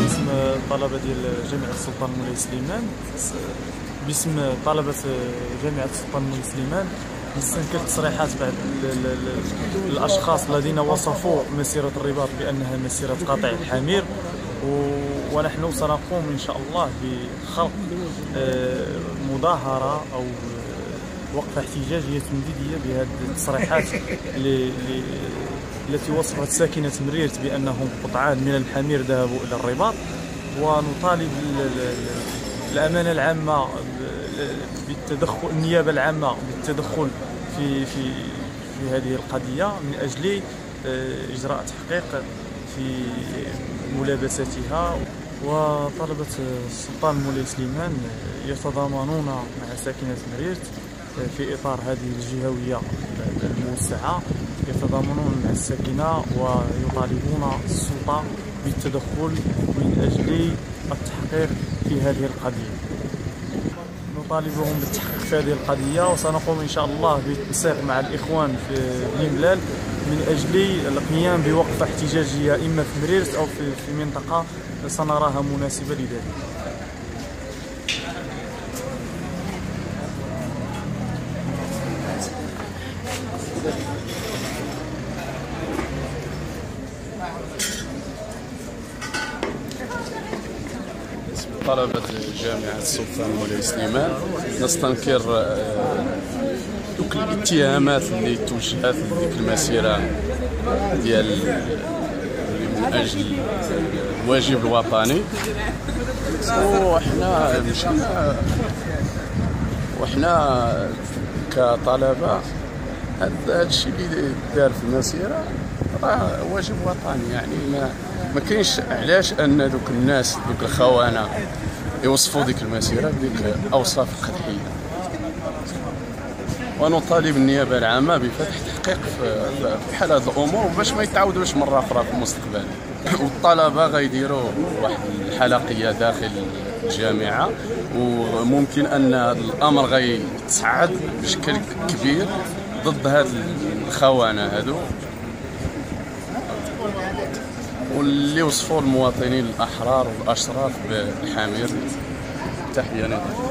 باسم الطلبه ديال جامعة السلطان مولاي سليمان. باسم طلبة جامعة السلطان مولاي سليمان نستنكر تصريحات بعض ال- ال- ال- الأشخاص الذين وصفوا مسيرة الرباط بأنها مسيرة قاطع الحمير ونحن سنقوم إن شاء الله بخلق آه، مظاهرة أو وقفه احتجاجيه تمديدية بهذه التصريحات اللي التي وصفت ساكنة مريرت بأنهم قطعان من الحمير ذهبوا إلى الرباط ونطالب ال- ال- ال- الأمانة العامة بالتدخل النيابة العامة بالتدخل في في في هذه القضية من أجل آه، إجراء تحقيق في ملابستها وطلبة السلطان مولاي سليمان يتضامنون مع ساكنة مريرت في إطار هذه الجهوية الموسعة يتضامنون مع الساكنة ويطالبون السلطة بالتدخل من أجل التحقيق في هذه القضية. نطالبهم بالتحقيق في هذه القضية وسنقوم إن شاء الله بالتنسيق مع الإخوان في بلمبلال من أجل القيام بوقفة احتجاجية إما في مريرت أو في منطقة سنراها مناسبة لذلك. طلبة جامعة السلطان مولاي سليمان نستنكر آه، دوك الاتهامات اللي توجهات لديك المسيرة ديال اللي من أجل الواجب الوطني. وحنا مشينا وحنا كطلبة هذا الشيء اللي دار في المسيرة راه واجب وطني يعني ما ما كاينش علاش أن دوك الناس دوك الخونه يوصفوا ديك المسيرة بديك الاوصاف القدحيه ونطالب النيابة العامة بفتح تحقيق في حال هذه الأمور باش ما يتعاودوش مرة أخرى في المستقبل. والطلبة غيديروا واحد الحلقية داخل الجامعة وممكن أن الأمر غيتصعد بشكل كبير. ضد هاد الخونه هادو. واللي وصفوا المواطنين الأحرار والأشراف بالحمير. تحية لهم